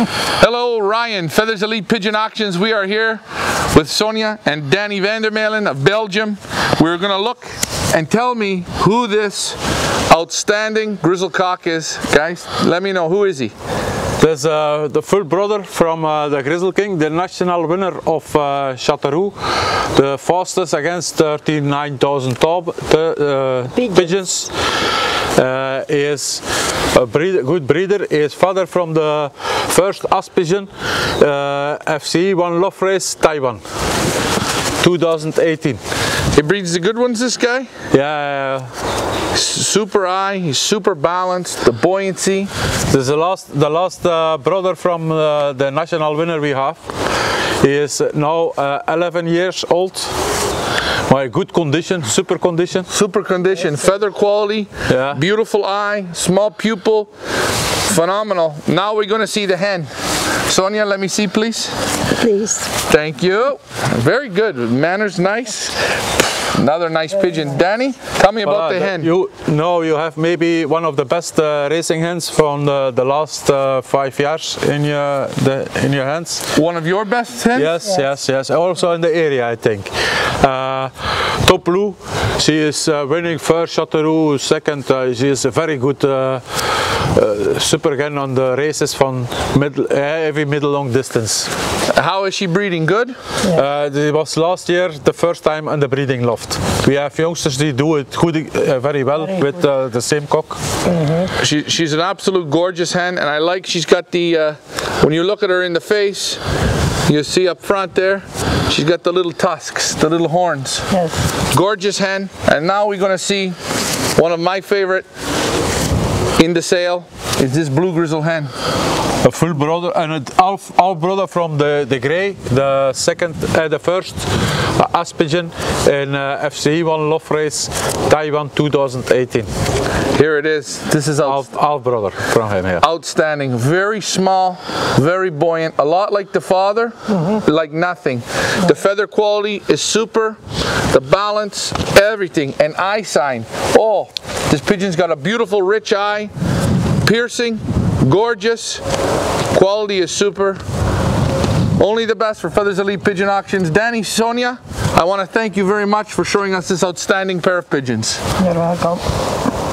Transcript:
Hello, Ryan, Feathers Elite Pigeon Auctions. We are here with Sonia and Danny Vandermaelen of Belgium. We're going to look and tell me who this outstanding grizzle cock is. Guys, let me know, who is he? This uh, the full brother from uh, the Grizzle King, the national winner of uh, Chateauroux, the fastest against 39,000 top uh, pigeons. Is a breeder, good breeder. Is father from the first Ace Pigeon uh, FC one loft race Taiwan. 2018. He breeds the good ones, this guy? Yeah, super eye, he's super balanced, the buoyancy. This is the last, the last uh, brother from uh, the national winner we have. He is now uh, 11 years old. My good condition, super condition. Super condition, feather quality, yeah. beautiful eye, small pupil, phenomenal. Now we're going to see the hen. Sonia, let me see please. Please. Thank you. Very good. Manners nice. Another nice pigeon. Danny, tell me about uh, the hen. You know you have maybe one of the best uh, racing hens from the, the last uh, five years in your the, in your hands. One of your best hens? Yes, yes, yes. yes. Also in the area, I think. Uh, top blue. She is uh, winning first, Chateauroux second. Uh, she is a very good super hen on the races from middle, every middle long distance. How is she breeding? Good? Yeah. it was last year the first time on the breeding loft. We have youngsters die do it good, uh, very well very with uh, the same cock. Mm -hmm. she, she's an absolute gorgeous hen and I like she's got the, uh, when you look at her in the face, you see up front there, she's got the little tusks, the little horns. Yes. Gorgeous hen. And now we're going to see one of my favorite in the sale is this blue grizzle hen a full brother and a half, half brother from the the gray the second uh, the first Ace Pigeon in uh, FCE one loft race Taiwan 2018 here it is. This is our half brother from him here outstanding. Very small very buoyant a lot like the father mm -hmm. like nothing. The feather quality is super the balance everything and eye sign. Oh this pigeon's got a beautiful rich eye piercing gorgeous. Quality is super only the best for Feathers Elite Pigeon Auctions. Danny, Sonia, I want to thank you very much for showing us this outstanding pair of pigeons. You're welcome.